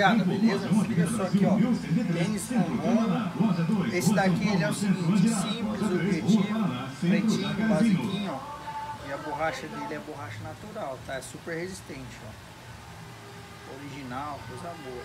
Rapaziada, beleza? Olha só aqui, ó. Tênis com Esse daqui ele é o seguinte, simples, objetivo, pretinho, basiquinho, ó. E a borracha dele é borracha natural, tá? É super resistente, ó. Original, coisa boa.